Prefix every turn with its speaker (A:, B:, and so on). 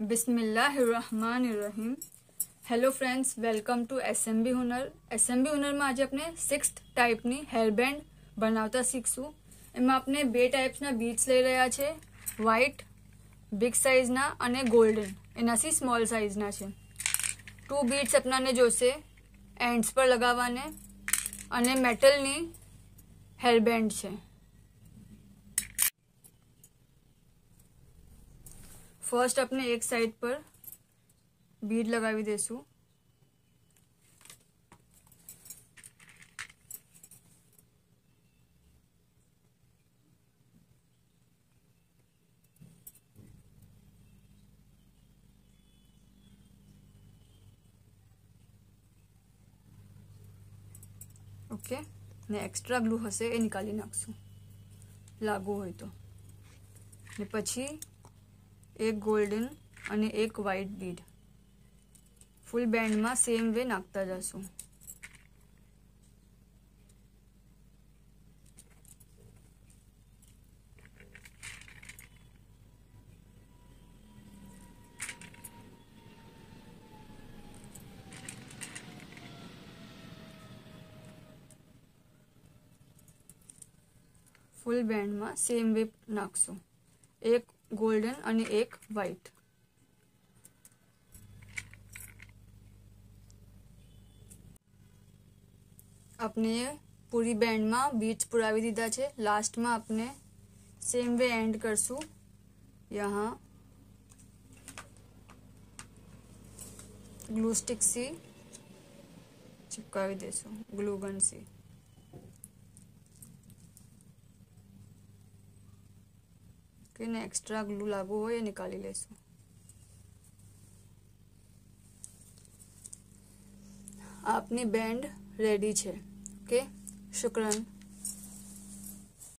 A: બિસ્મિલ્લાહિર્રહમાનિર્રહીમ hello friends welcome to SMB Hunar SMB હુનરમાં આજે આપણે six ટાઈપની હેરબેન્ડ બનાવતા શીખશું એમાં આપણે બે ટાઈપ્સના બીટ્સ લઈ રહ્યા છે વ્હાઇટ બિગ સાઇઝના અને ગોલ્ડન એનાથી સ્મોલ સાઇઝના છે ટુ બીટ્સ આપણાને જોશે એન્ડ્સ પર લગાવવાને અને મેટલની હેરબેન્ડ છે ફર્સ્ટ આપણે એક સાઈડ પર બીડ લગાવી દઈશું ઓકે ને એક્સ્ટ્રા ગ્લુ હશે એ નીકાળી નાખશું લાગુ હોય તો ને પછી એક ગોલ્ડન અને એક વ્હાઇટ બીડ ફૂલ બેન્ડમાં સેમ વે નાખતા જશું. ફૂલ બેન્ડમાં સેમ વે નાખશું. એક ગોલ્ડન અને એક વ્હાઈટ આપણે પૂરી બેન્ડમાં બીટ્સ પુરાવી દીધા છે. લાસ્ટમાં આપણે સેમ વે એન્ડ કરશું. યહાં. ગ્લુ સ્ટિક સી ચિપકાવી દેશું. ગ્લુગન સી કે એને એક્સ્ટ્રા ગ્લુ લાગુ હોય એ નીકાળી લેશું. આપની બેન્ડ રેડી છે. ઓકે શુક્રન.